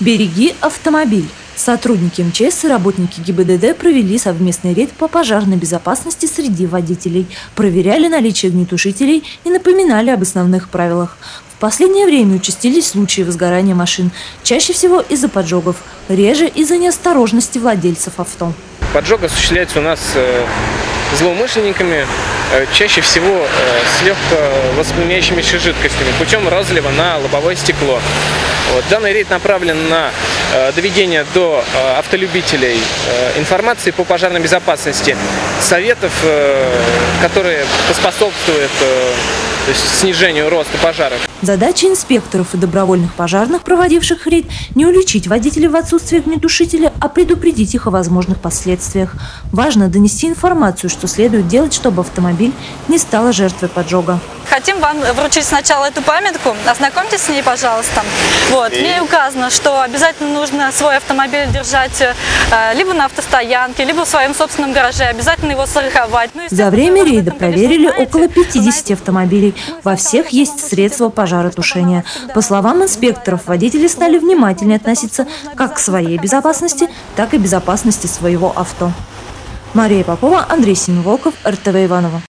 Береги автомобиль. Сотрудники МЧС и работники ГИБДД провели совместный рейд по пожарной безопасности среди водителей, проверяли наличие огнетушителей и напоминали об основных правилах. В последнее время участились случаи возгорания машин, чаще всего из-за поджогов, реже из-за неосторожности владельцев авто. Поджог осуществляется у нас э, злоумышленниками, э, чаще всего э, с легко воспламеняющимися жидкостями путем разлива на лобовое стекло. Вот. Данный рейд направлен на э, доведение до автолюбителей информации по пожарной безопасности, советов, которые поспособствуют то есть снижению роста пожаров. Задача инспекторов и добровольных пожарных, проводивших рейд, не уличить водителей в отсутствии огнетушителя, а предупредить их о возможных последствиях. Важно донести информацию, что следует делать, чтобы автомобиль не стал жертвой поджога. Хотим вам вручить сначала эту памятку. Ознакомьтесь с ней, пожалуйста. Вот. В ней указано, что обязательно нужно свой автомобиль держать э, либо на автостоянке, либо в своем собственном гараже. Обязательно его страховать. Ну, За время рейда проверили около 50 автомобилей. Во всех есть средства пожаротушения. По словам инспекторов, водители стали внимательнее относиться как к своей безопасности, так и безопасности своего авто. Мария Попова, Андрей Семиволков, РТВ Иванова.